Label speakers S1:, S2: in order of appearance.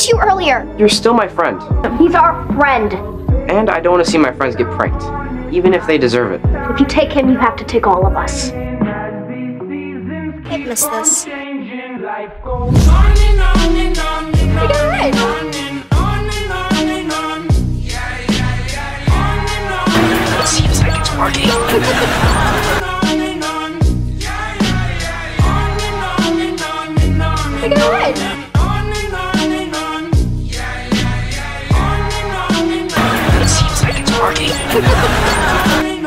S1: to you earlier.
S2: You're still my friend.
S1: He's our friend.
S2: And I don't want to see my friends get pranked, even if they deserve it.
S1: If you take him, you have to take all of us.
S3: I miss this.
S2: It seems like it's working. It seems like it's working.